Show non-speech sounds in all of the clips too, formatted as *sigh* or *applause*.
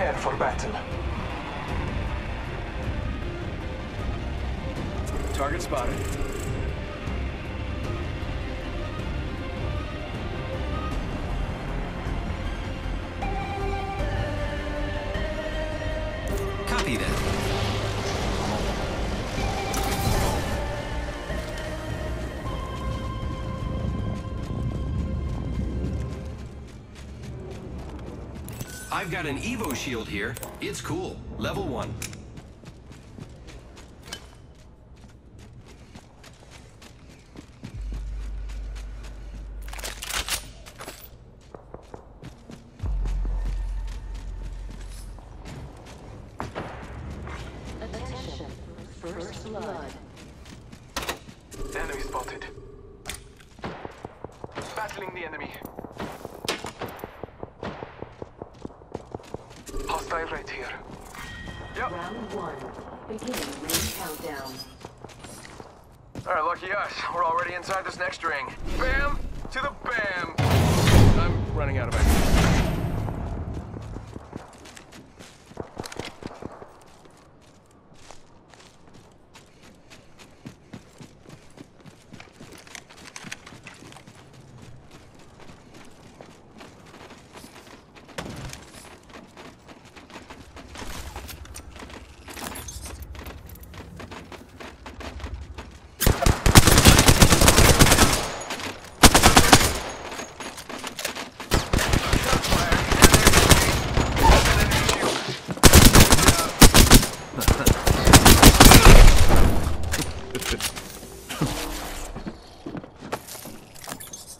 Prepare for battle. Target spotted. Got an Evo shield here. It's cool. Level 1. Attention. First blood. Enemy spotted. Battling the enemy. Hostile right here. Yep. Round one. Beginning ring countdown. All right, lucky us. We're already inside this next ring. Bam to the bam. I'm running out of ideas. *laughs*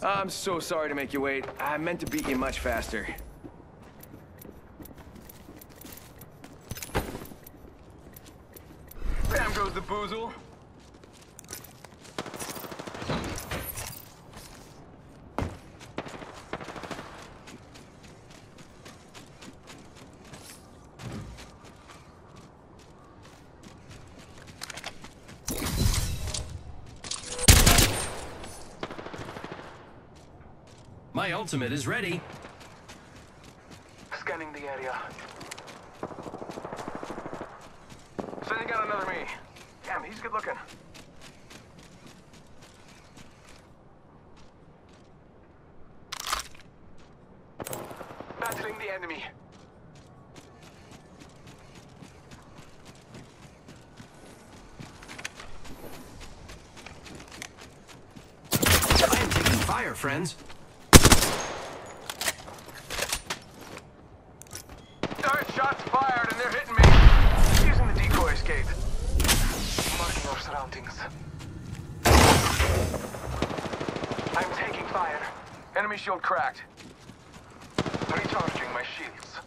I'm so sorry to make you wait. I meant to beat you much faster. Bam goes the boozle. My ultimate is ready. Scanning the area. Sending out another me. Damn, he's good looking. Battling the enemy. I am taking fire, friends. Alright, shots fired and they're hitting me. Using the decoy escape. Marking our surroundings. I'm taking fire. Enemy shield cracked. Recharging my shields.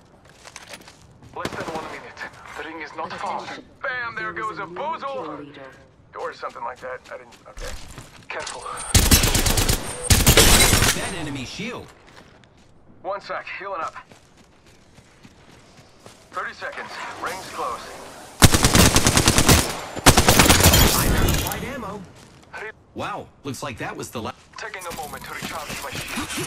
Less than one minute. The ring is not far. Bam, there goes a Kill boozle. Or something like that. I didn't, okay. Careful. That enemy shield. One sec, healing up. 30 seconds. Ring's close. I have light ammo. Wow, looks like that was the last. Ten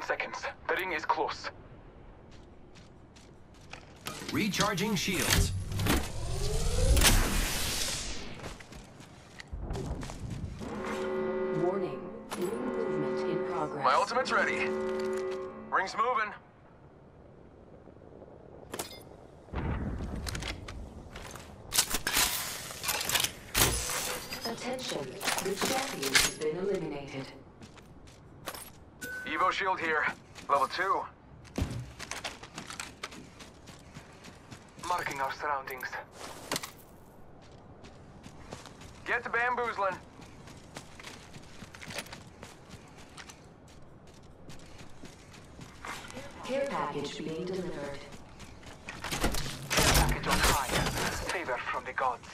seconds. The ring is close. Recharging shields. Warning. Ring movement in progress. My ultimate's ready. The champion has been eliminated. Evo shield here. Level 2. Marking our surroundings. Get to bamboozling. Care package being delivered. Care Package on fire. Favor from the gods.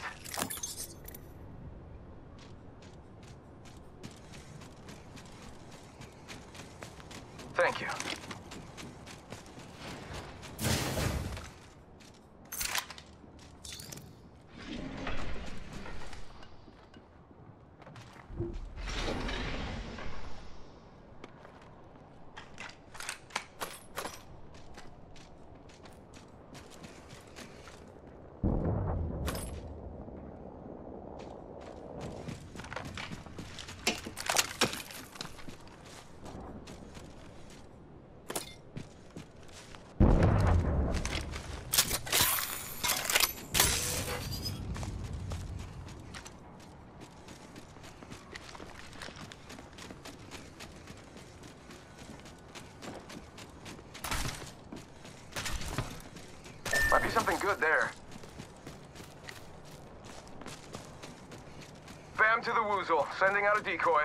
to the Woozle. Sending out a decoy.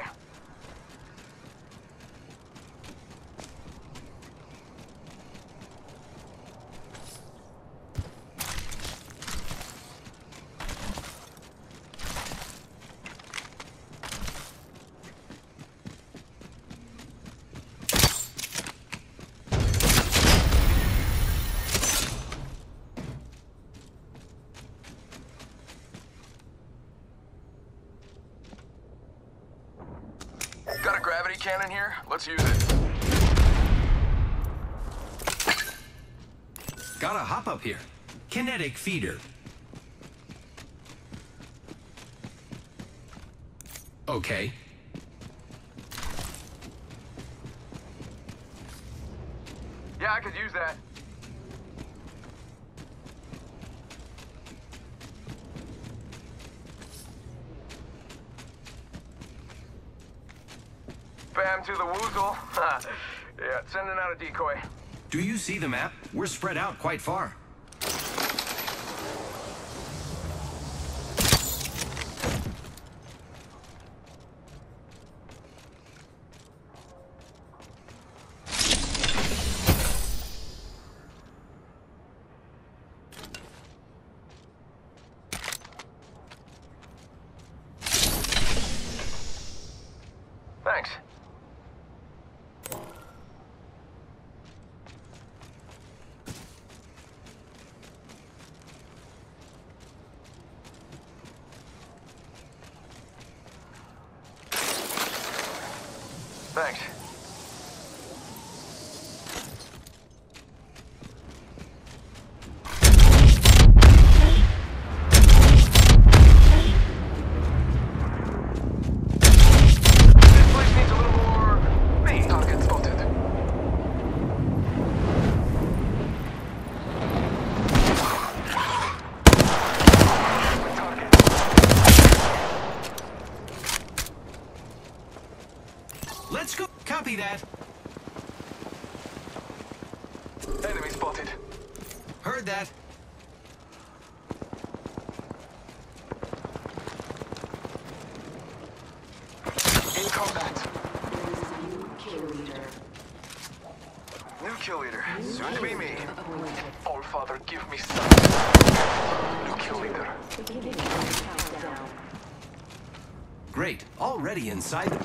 magnetic feeder. Okay. Yeah, I could use that. Bam to the woozle. *laughs* yeah, sending out a decoy. Do you see the map? We're spread out quite far. already inside the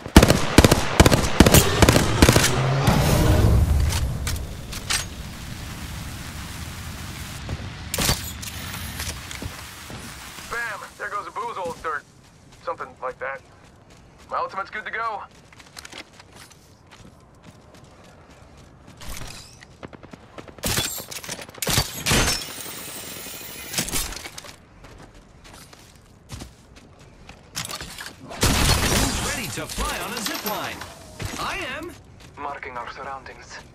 go. Who's ready to fly on a zipline? I am. Marking our surroundings.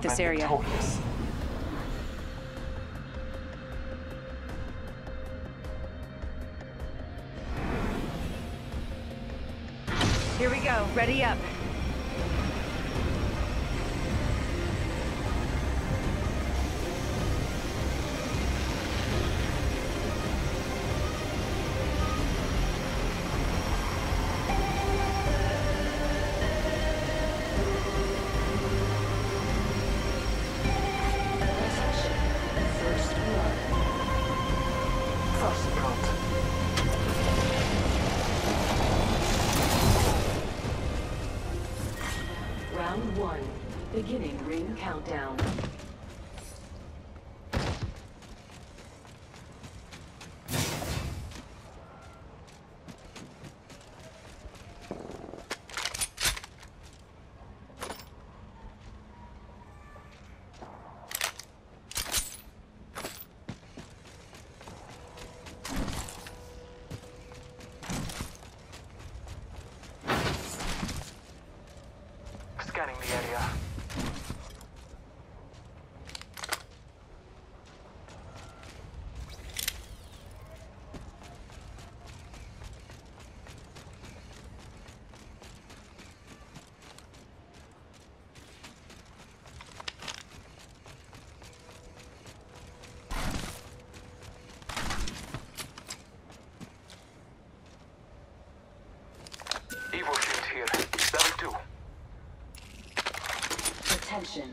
Humble this area. Here we go. Ready up. Attention.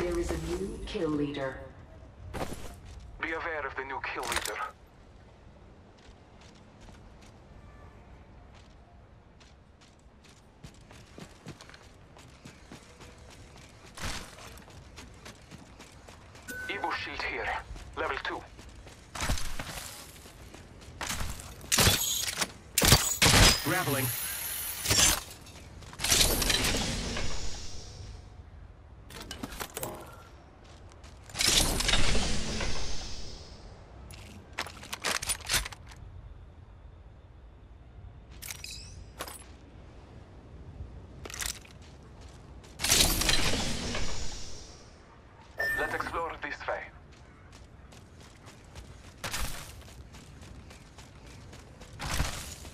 There is a new kill leader. Be aware of the new kill leader. Evo shield here. Level 2. Grappling. Let's explore this way.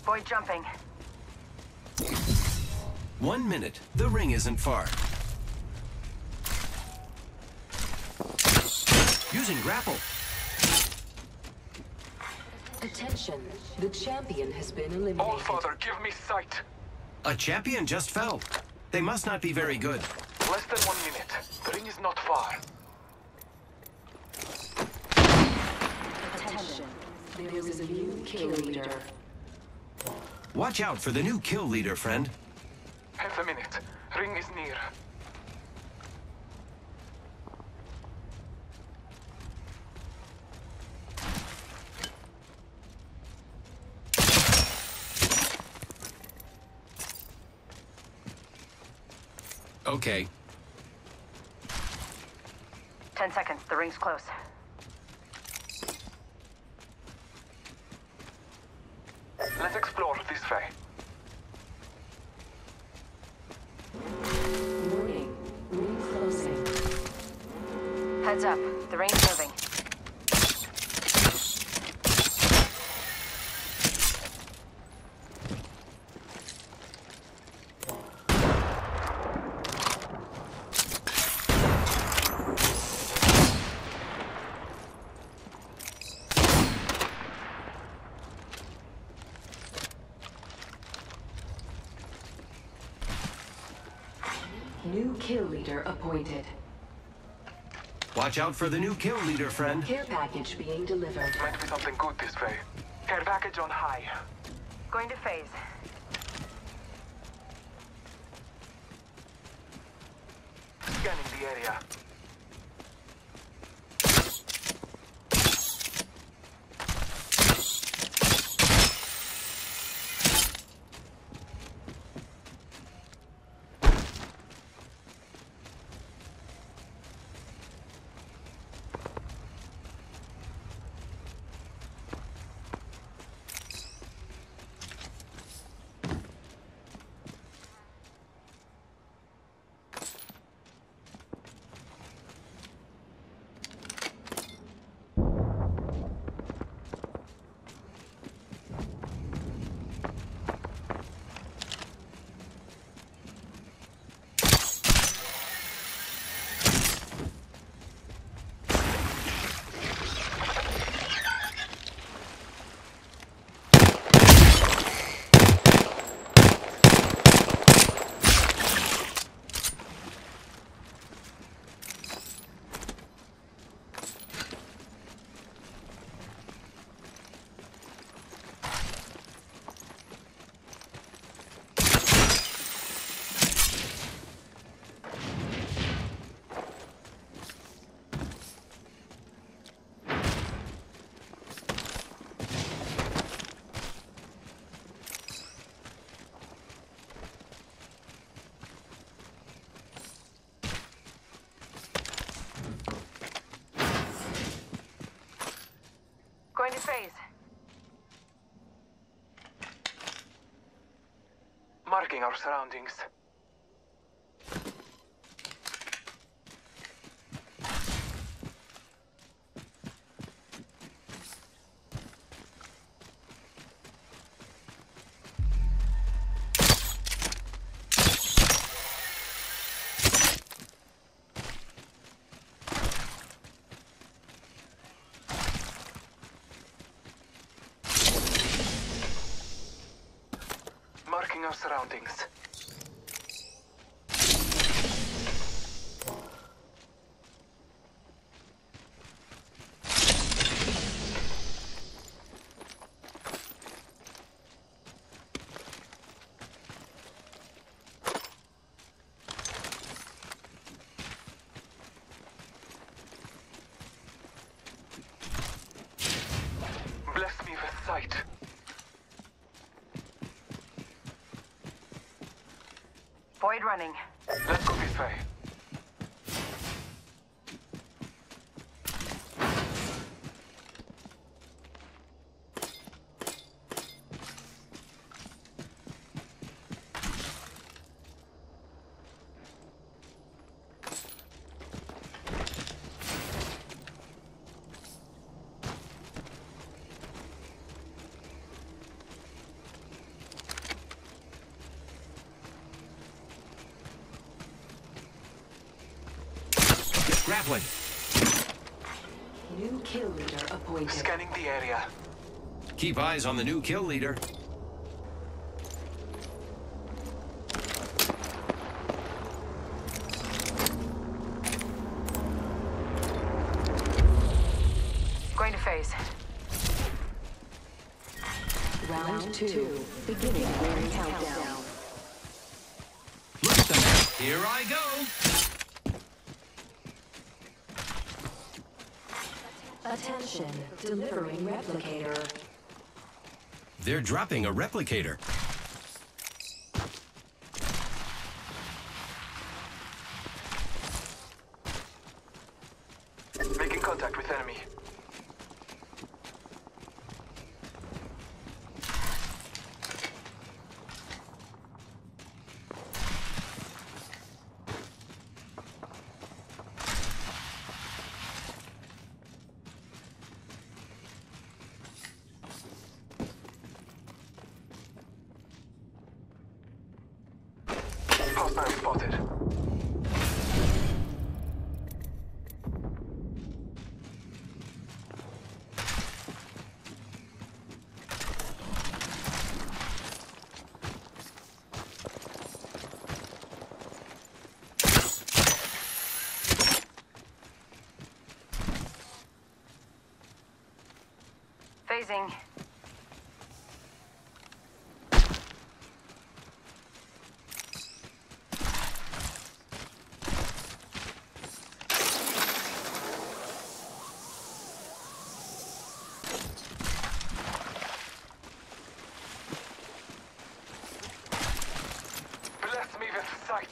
Boy jumping. One minute. The ring isn't far. Using grapple. Attention. The champion has been eliminated. All Father, give me sight. A champion just fell. They must not be very good. Less than one minute. The ring is not far. Attention. There is a new kill leader. Watch out for the new kill leader, friend. Half a minute. Ring is near. Okay. Ten seconds. The ring's close. Kill leader appointed. Watch out for the new kill leader, friend. Care package being delivered. Might be something good this way. Care package on high. Going to phase. Scanning the area. Phase. Marking our surroundings. Marking our surroundings. Bless me with sight. Void running. Let's go this way. Grappling. New kill leader appointed. Scanning the area. Keep eyes on the new kill leader. Going to phase. Round two. Beginning ring countdown. Look at the map. Here I go. Delivering replicator. They're dropping a replicator. Making contact with enemy. Hostile spotted. Phasing. Bless me with sight.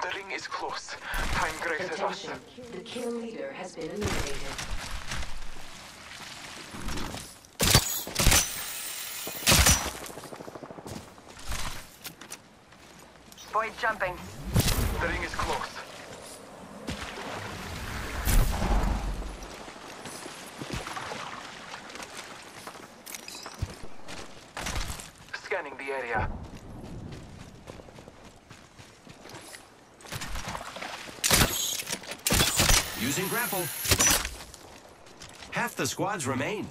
The ring is close. Time The kill leader has been eliminated. Void jumping. The ring is close. Scanning the area. Using grapple. Half the squads remain.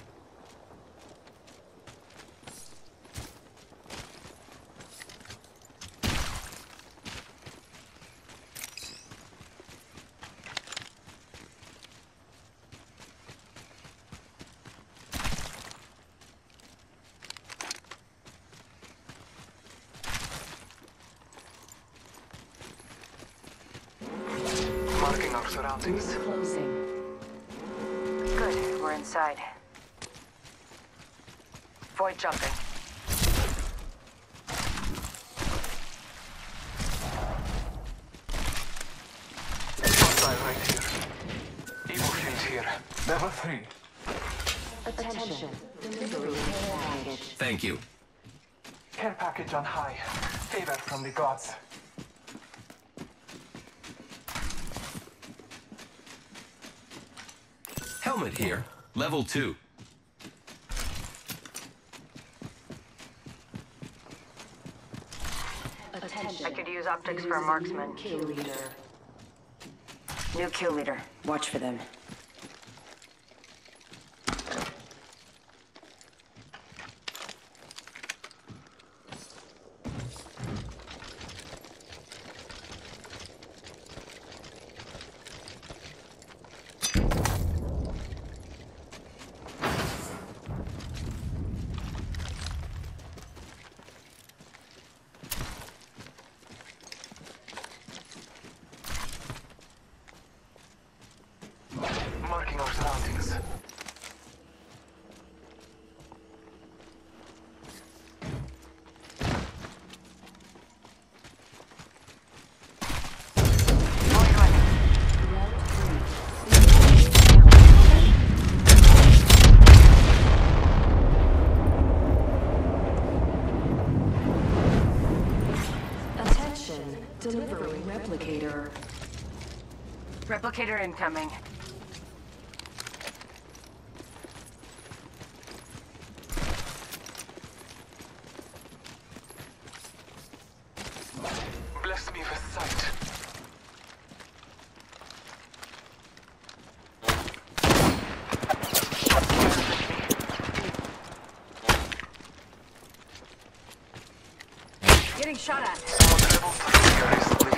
Level 2. Attention. I could use optics for a marksman. Kill leader. New kill leader. Watch for them. Marking our surroundings. Void running. Attention. Delivering replicator. Replicator incoming. Bless me with sight. Getting shot at. Someone level 3 here recently.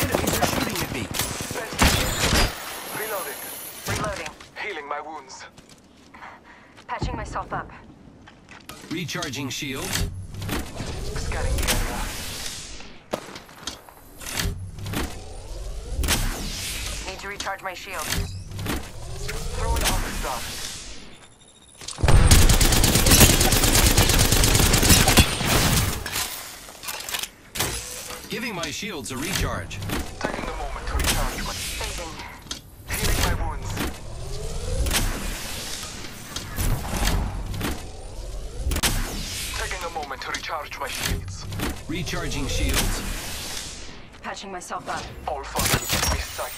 Enemies are shooting at me. Reloading. Reloading. Healing my wounds. Patching myself up. Recharging shield. Scanning. Need to recharge my shield. Throwing the stuff. Giving my shields a recharge. Recharging shields. Patching myself up. All fun. My sight.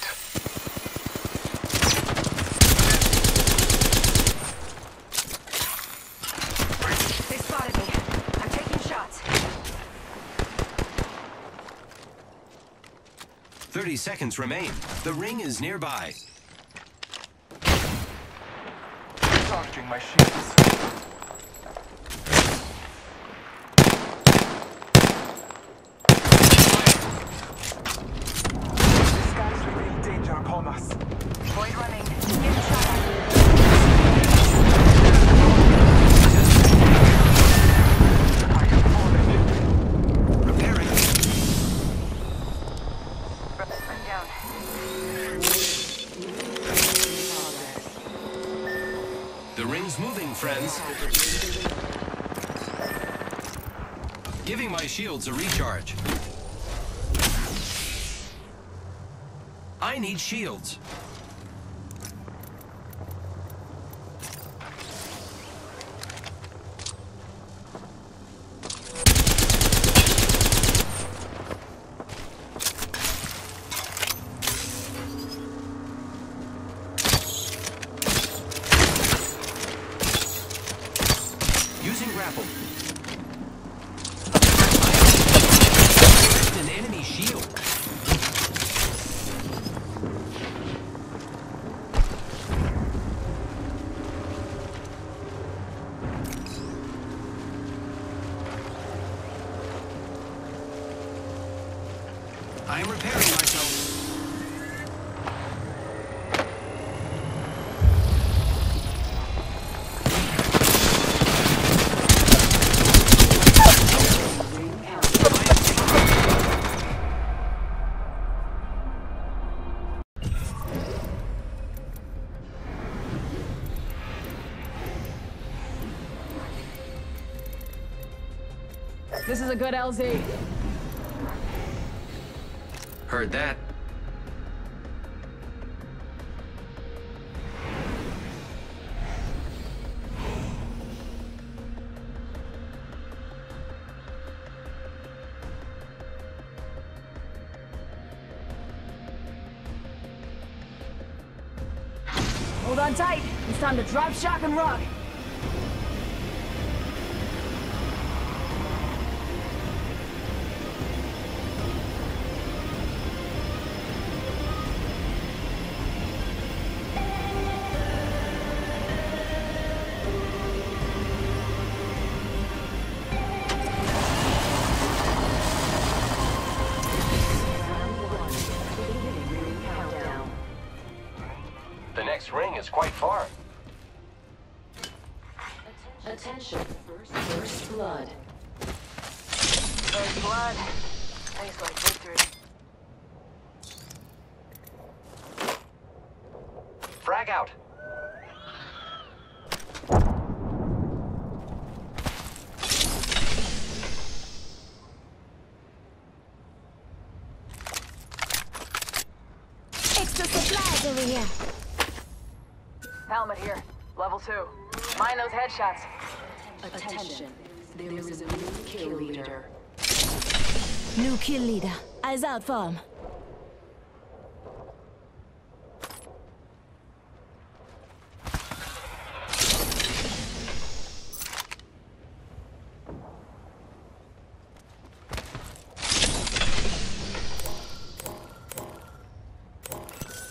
They spotted me. I'm taking shots. 30 seconds remain. The ring is nearby. Recharging my shields. Shields a recharge. I need shields. a good LZ. Heard that. Hold on tight. It's time to drop, shock, and rock. Far. Attention. First, first blood. First blood. Tastes like victory. Frag out. Extra supplies over here. Helmet here. Level two. Mind those headshots. Attention. There is a new kill leader. New kill leader. Eyes out for him.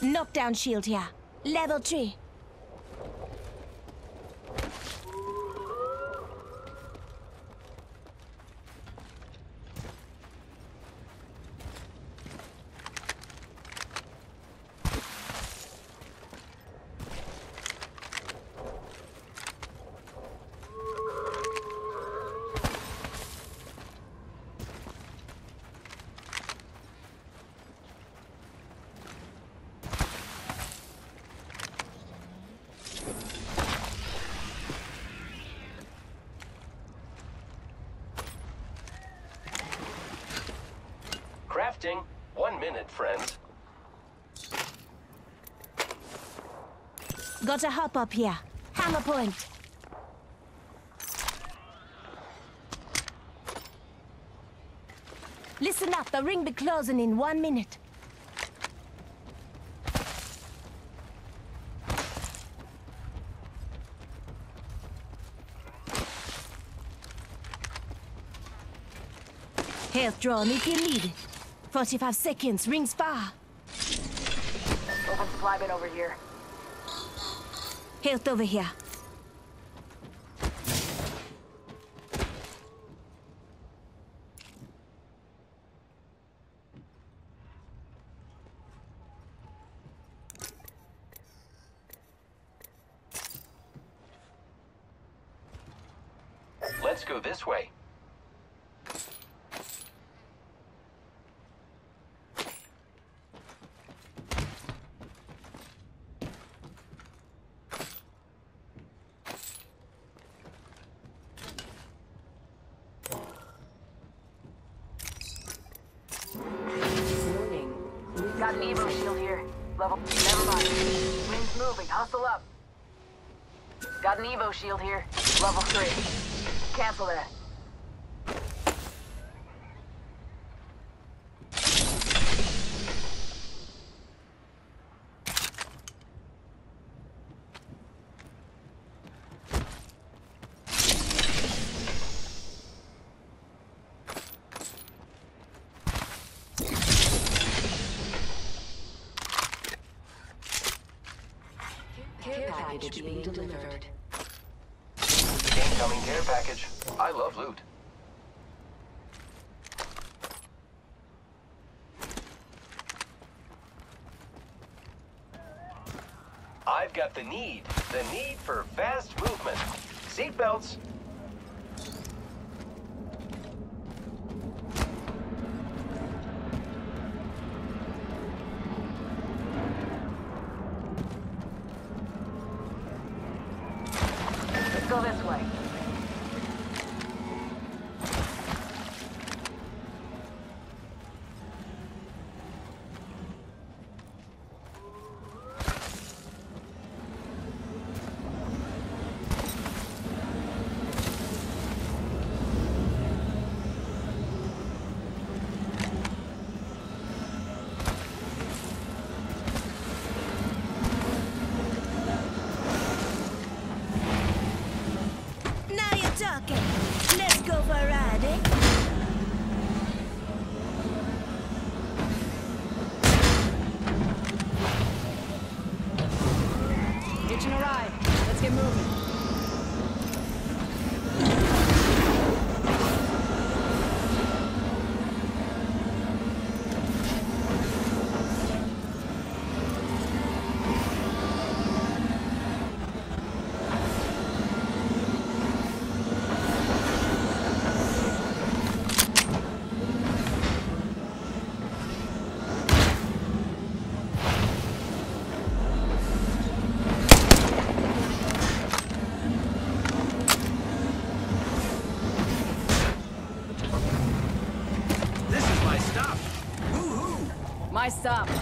Knockdown shield here. Level 3. Crafting. One minute, friends. Got a hop up here. Hammer point. Listen up, the ring be closing in one minute. Health drawn if you need it. 45 seconds, rings far. Open supply bin over here. Health over here. Let's go this way. Warning. Evo shield here. Level. Never mind. Ring's moving. Hustle up. Got an Evo shield here. Level three. Cancel that. Care package being delivered. Incoming care package. I love loot. I've got the need. The need for fast movement. Seatbelts. arrived. Let's get moving. Stop.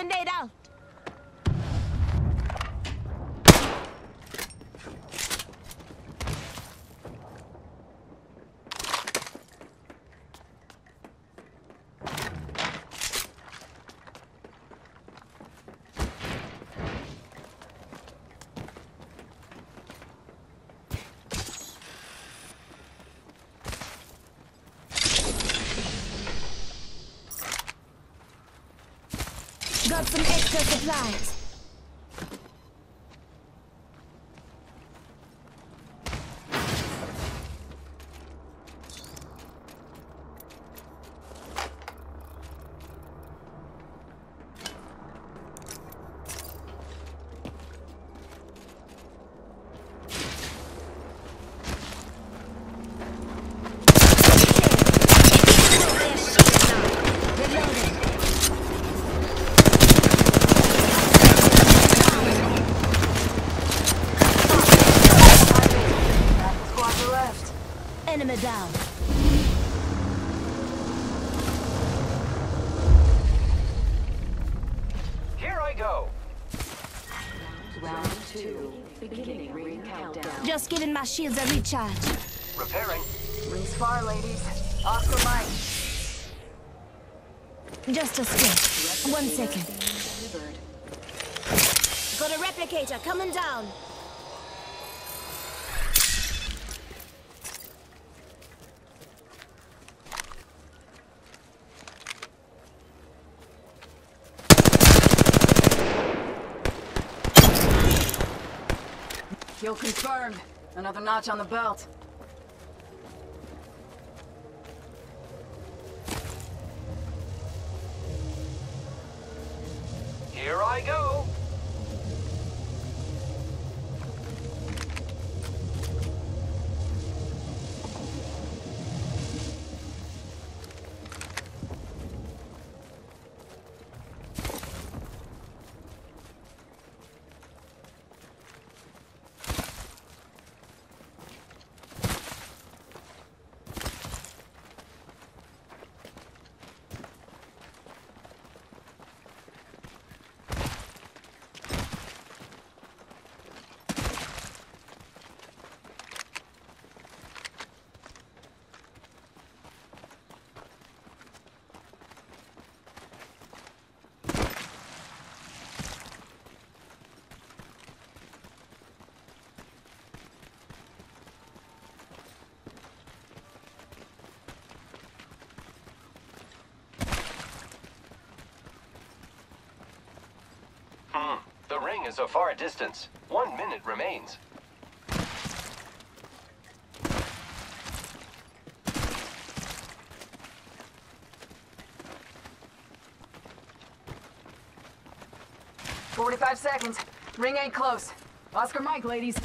Hakkında el al. Extra supplies. Reloading. Half the squads are left. Enemy down. Here I go. Round two. Beginning ring countdown. Just giving my shields a recharge. Repairing. Rings far, ladies. Oscar Mike. Just a sec. One second. Got a replicator coming down. Kill confirmed. Another notch on the belt. Here I go. Hmm. Ring is a far distance. One minute remains. Forty-five seconds. Ring ain't close. Oscar Mike, ladies.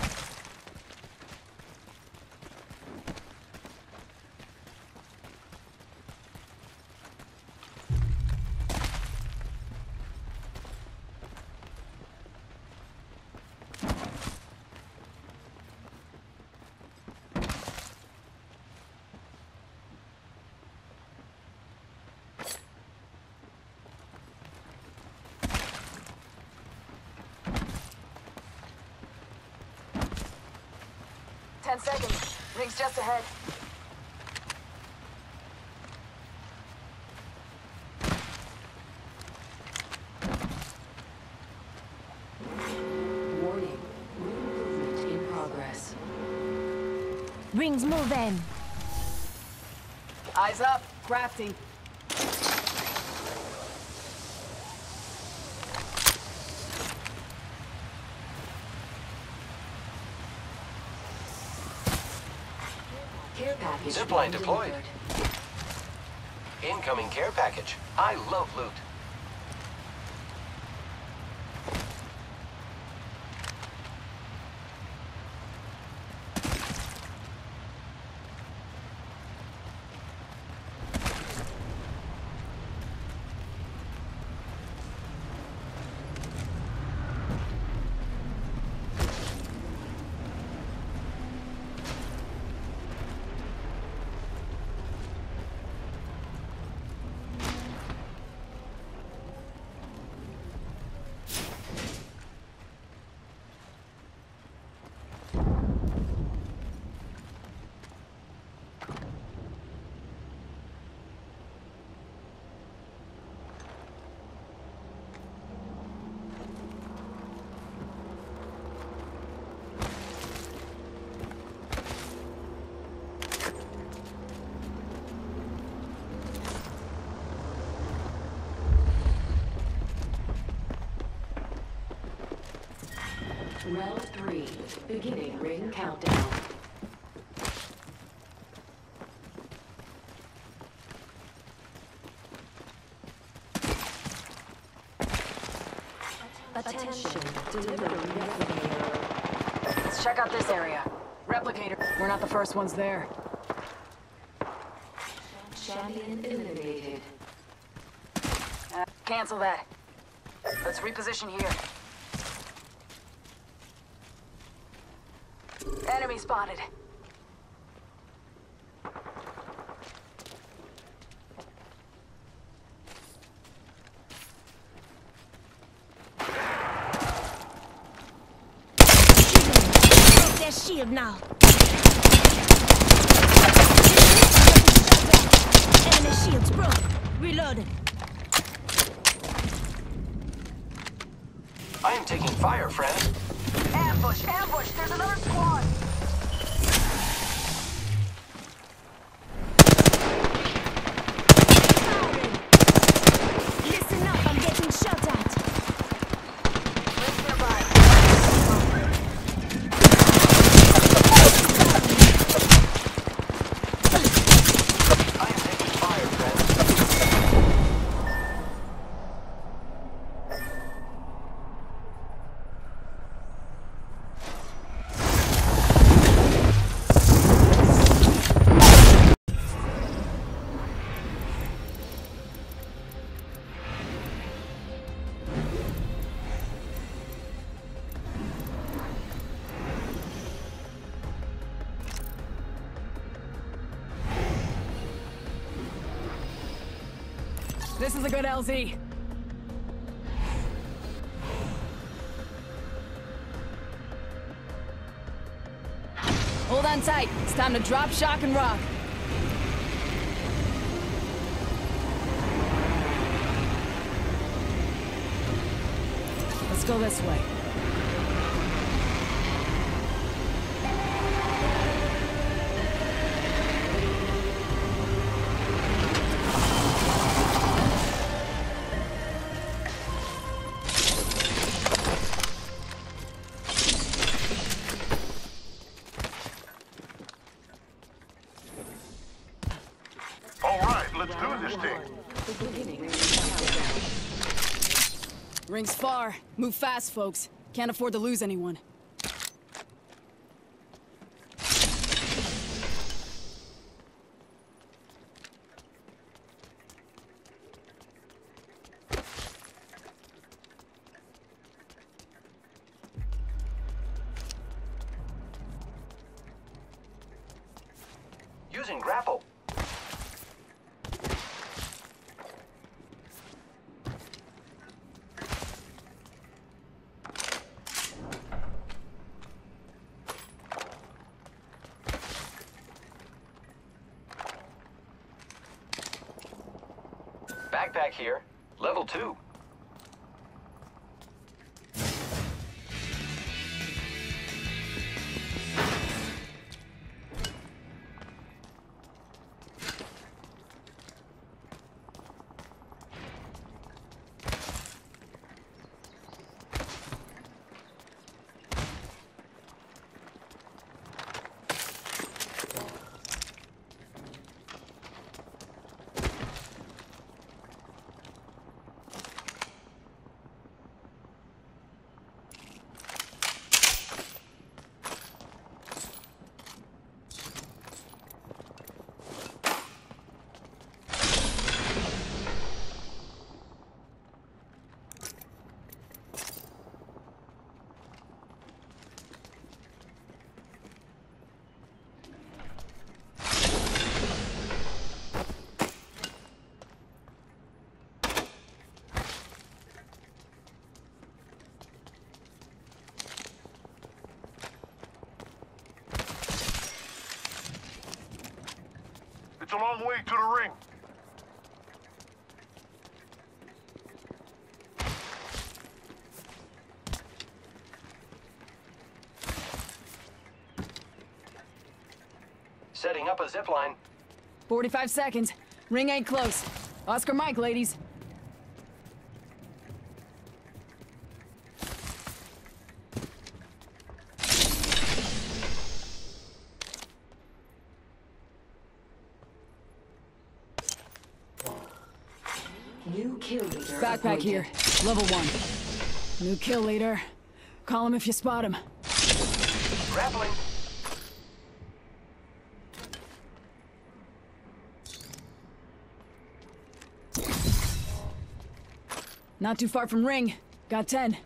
Ten seconds. Ring's just ahead. Warning. Movement in progress. Rings moving. Eyes up. Crafting. Care package package Zipline deployed. Incoming care package. I love loot. Round three, beginning ring countdown. Attention, delivery replicator. Let's check out this area. Replicator. We're not the first ones there. Champion eliminated. Uh, cancel that. Let's reposition here. Enemy spotted. Their shield now. Enemy shields broke. Reloaded. I am taking fire, friend. Ambush! Ambush! There's another squad! A good LZ. Hold on tight. It's time to drop, shock, and rock. Let's go this way. Move fast, folks. Can't afford to lose anyone. Using grapple. A long way to the ring. Setting up a zip line. 45 seconds. Ring ain't close. Oscar Mike, ladies. Backpack here. Level one. New kill leader. Call him if you spot him. Grappling. Not too far from ring. Got 10.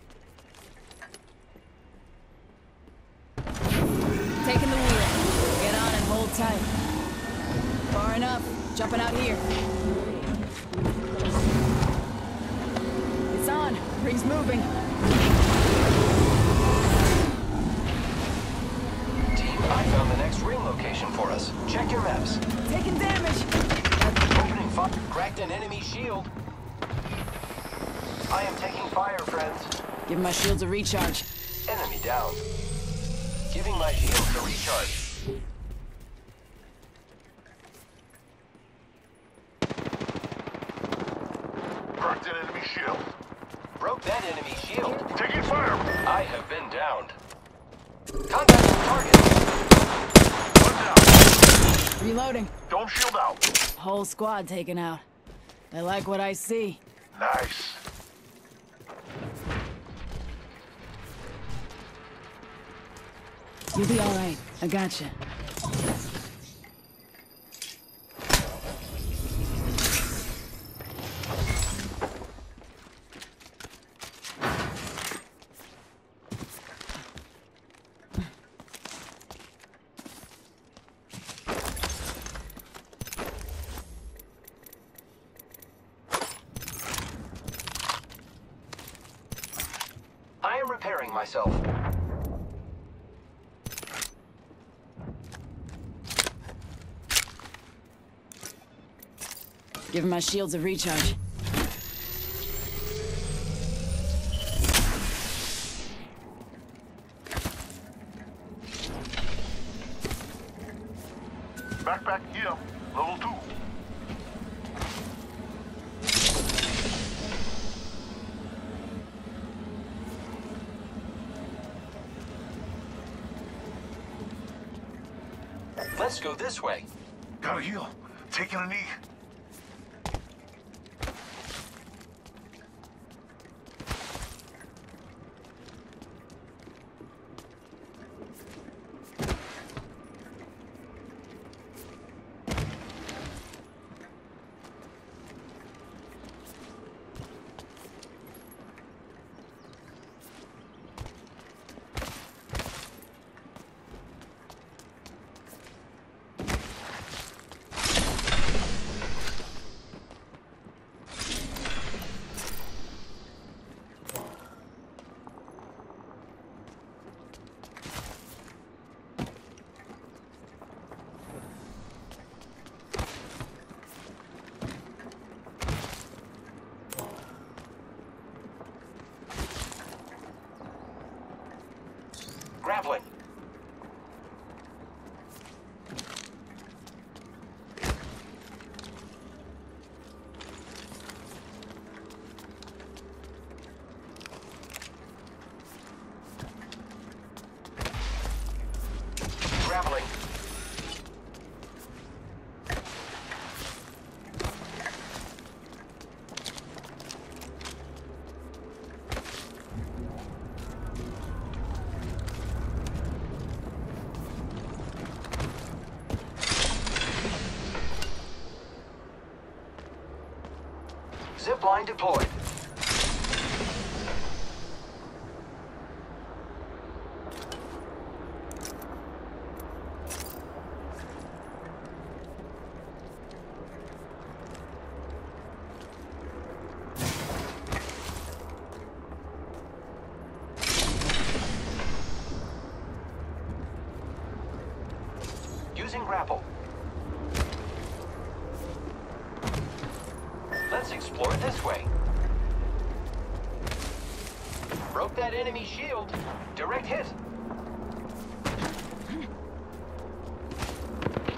Recharge. Enemy down. Giving my shields a recharge. Cracked an enemy shield. Broke that enemy shield. Taking fire. I have been downed. Contact with target. One down. Reloading. Don't shield out. Whole squad taken out. I like what I see. Nice. You'll be alright. I gotcha. I am repairing myself. Give my shields a recharge. Backpack here. Level two. Let's go this way. Gotta heal. Taking a knee. Line deployed. Using grapple. Let's explore this way. Broke that enemy shield. Direct hit.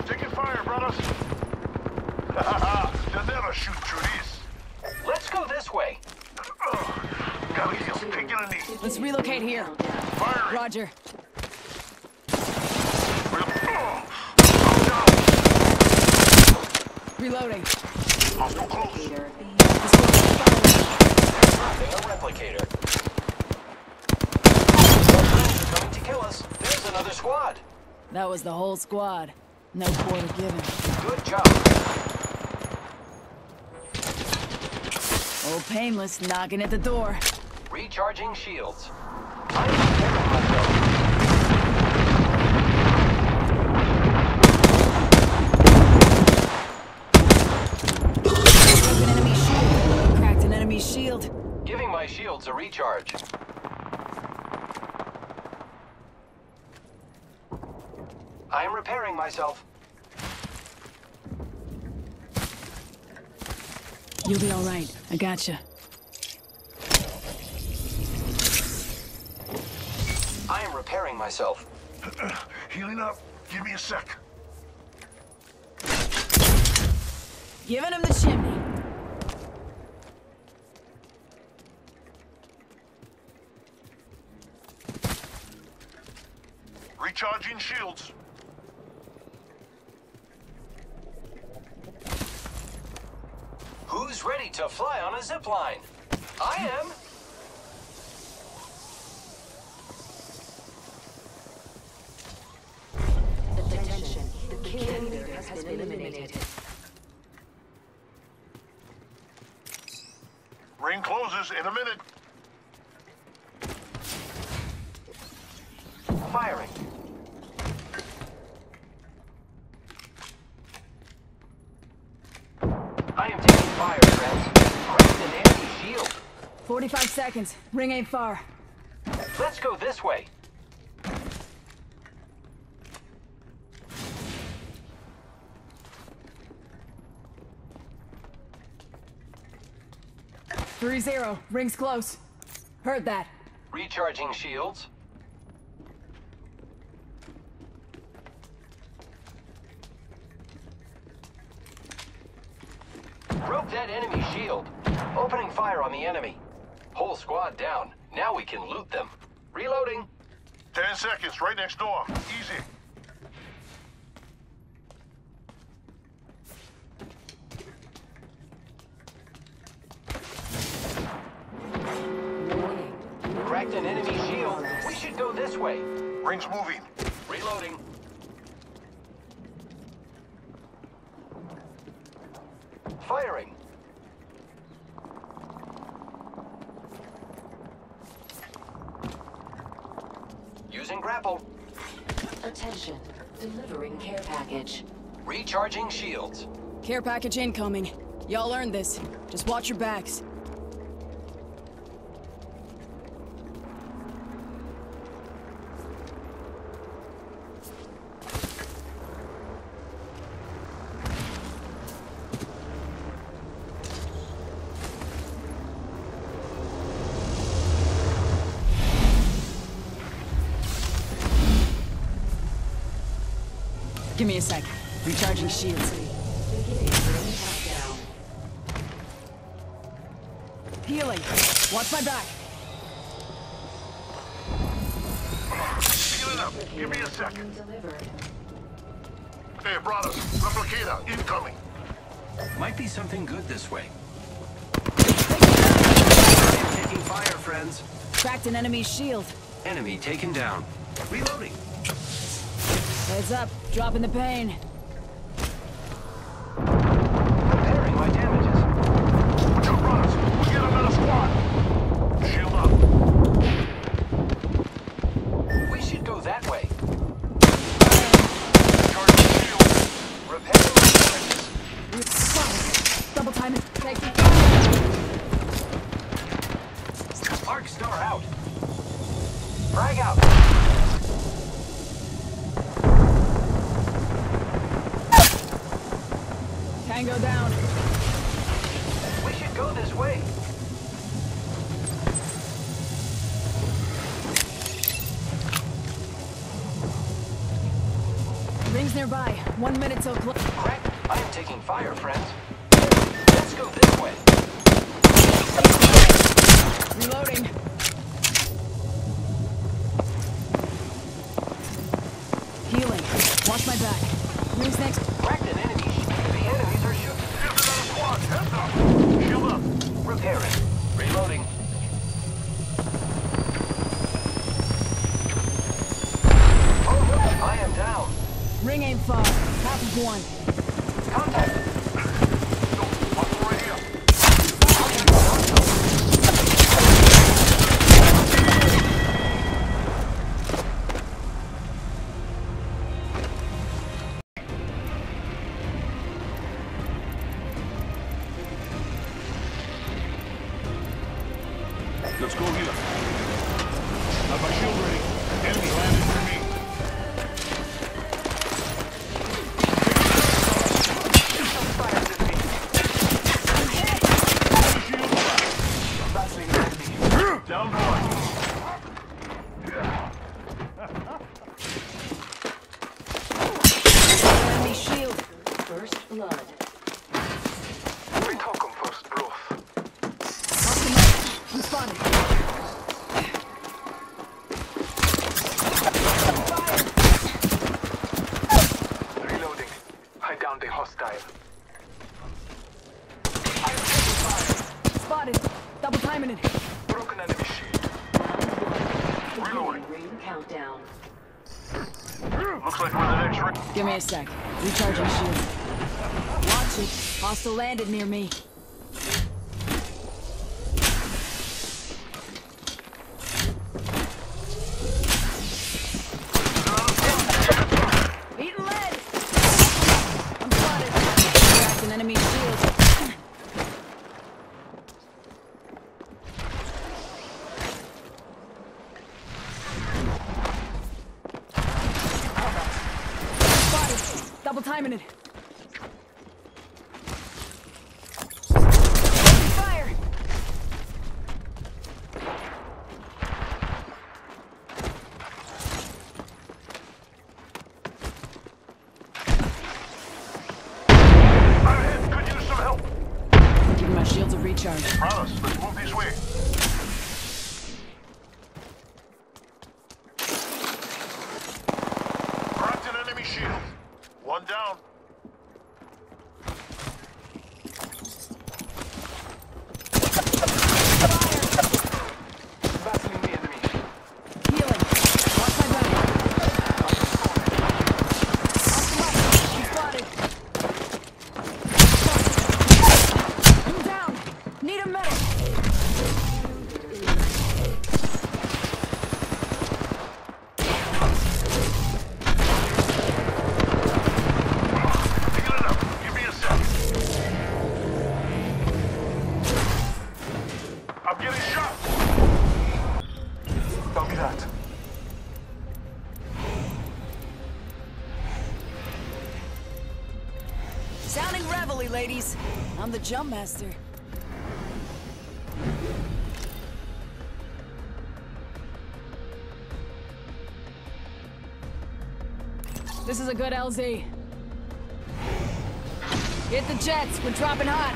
Taking fire, brothers. They'll never shoot through these. Let's go this way. Ugh. Gotta heal. Taking a knee. Let's relocate here. Firing. Roger. Ugh. I'm down. Reloading. Hostile close. Leader B. Dropping a replicator. Coming to kill us. There's another squad. That was the whole squad. No quarter given. Good job. Old Painless knocking at the door. Recharging shields. Shields recharge. I'm repairing myself. You'll be all right. I gotcha. I am repairing myself. *clears throat* Healing up. Give me a sec. Giving him the chimney. Recharging shields. Who's ready to fly on a zip line? I am. Attention. The kill leader has been eliminated. Ring closes in a minute. Firing. I am taking fire, friends. Cracked an enemy shield. 45 seconds. Ring ain't far. Let's go this way. Three zero. Ring's close. Heard that. Recharging shields. Broke that enemy shield. Opening fire on the enemy. Whole squad down. Now we can loot them. Reloading. Ten seconds, right next door. Easy. Cracked an enemy shield. We should go this way. Ring's moving. Reloading. Firing. Using grapple. Attention. Delivering care package. Recharging shields. Care package incoming. Y'all earned this. Just watch your backs. Give me a sec. Recharging shields. Beginning ring countdown. Healing. Watch my back. Healing up. Give me a sec. Hey, brothers. Replicator, incoming. Might be something good this way. Taking fire, friends. Cracked an enemy's shield. Enemy taken down. Reloading. Heads up. Dropping the pain. Things nearby. One minute till close. Crap, I am taking fire, friends. Let's go this way. Reloading. Healing. Watch my back. Who's next? Recharging shield. Watch it. Hostile landed near me. the jump master. This is a good LZ. Hit the jets, we're dropping hot.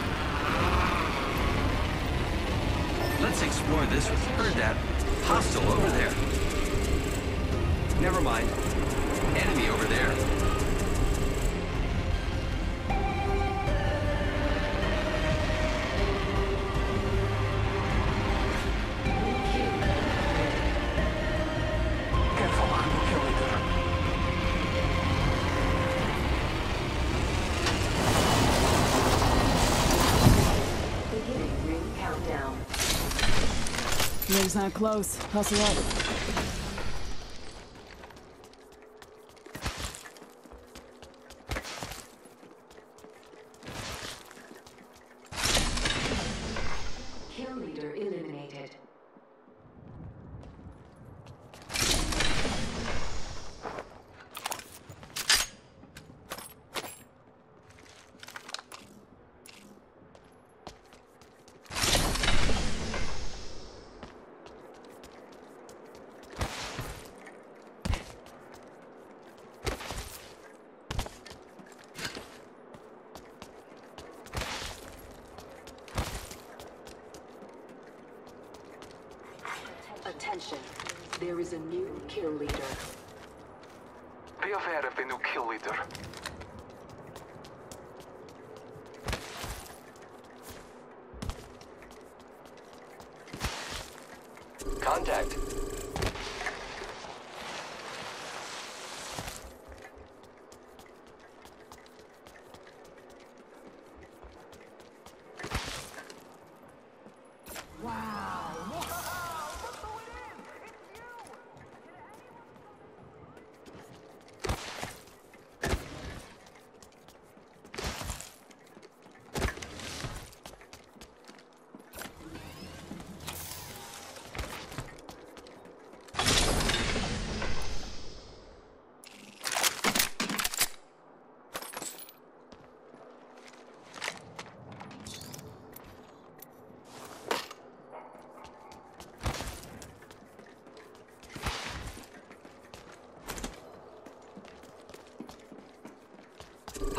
Let's explore this. Heard that. Hostile over there. Never mind. Enemy over there. not close. Hustle up.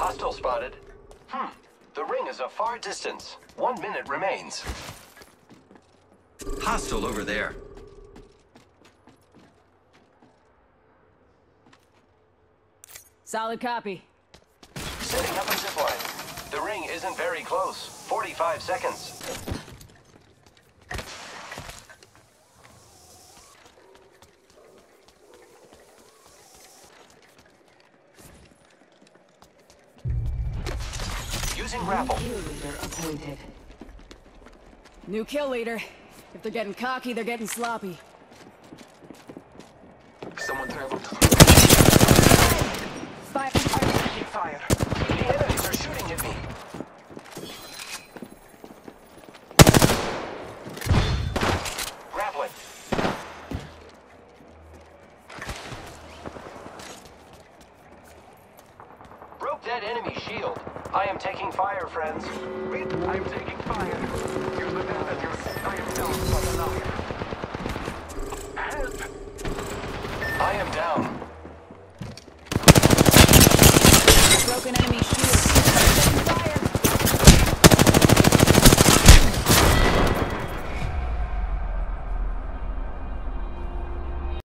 Hostile spotted. Hmm. The ring is a far distance. One minute remains. Hostile over there. Solid copy. Setting up a zipline. The ring isn't very close. 45 seconds. Using grapple. Kill leader appointed. New kill leader. If they're getting cocky, they're getting sloppy. Someone traveled. Fire. Taking fire. The enemies are shooting at me. Grappling. Broke that enemy shield. I am taking fire, friends. I'm taking fire.